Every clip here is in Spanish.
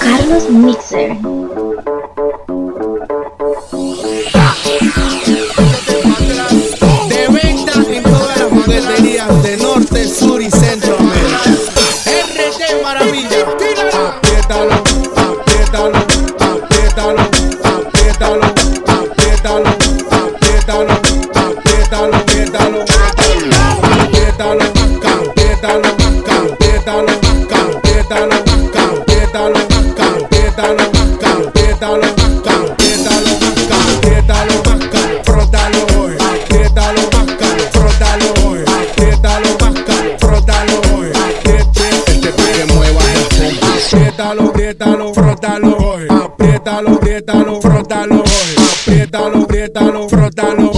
Carlos Mixer. De venta en todas las jugueterías de norte, sur y centroamérica. RT Maravilla. Apriétalo, apriétalo, apriétalo, apriétalo, apriétalo, apriétalo, apriétalo, apriétalo, apriétalo, Apriétalo, apriétalo, frótalo, apriétalo, apriétalo, frótalo, apriétalo, apriétalo, frótalo,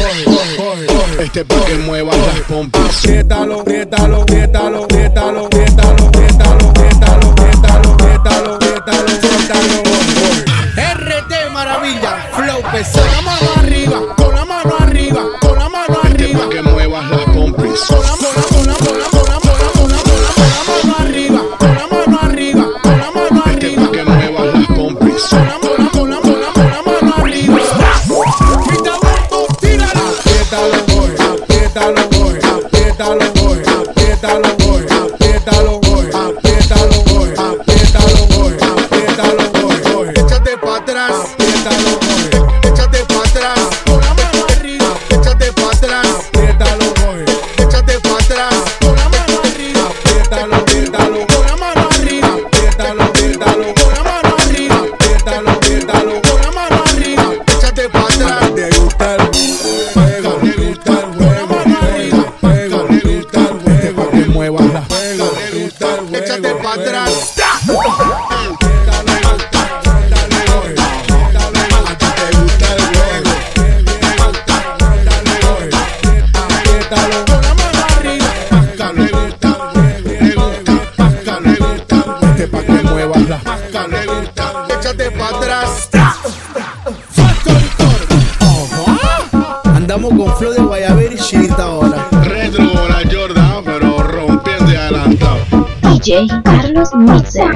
Este pa' que mueva las pompas. apriétalo, apriétalo, apriétalo, apriétalo, apriétalo, apriétalo, apriétalo, apriétalo, apriétalo, apriétalo, frótalo. RT Maravilla, flow pesado. Apriétalo, apriétalo, apriétalo, apriétalo, apriétalo, apriétalo. Échate atrás, apriétalo, échate atrás. Con la mano arriba, échate pa' atrás, apriétalo, boy, échate pa' atrás. Con la mano arriba, apriétalo, apriétalo, con la mano arriba, apriétalo, apriétalo, con la mano arriba, apriétalo, apriétalo, con la mano arriba, échate pa' atrás. atrás. échate para atrás. Andamos con flow de guayabera y chita ahora. DJ Carlos Mixer.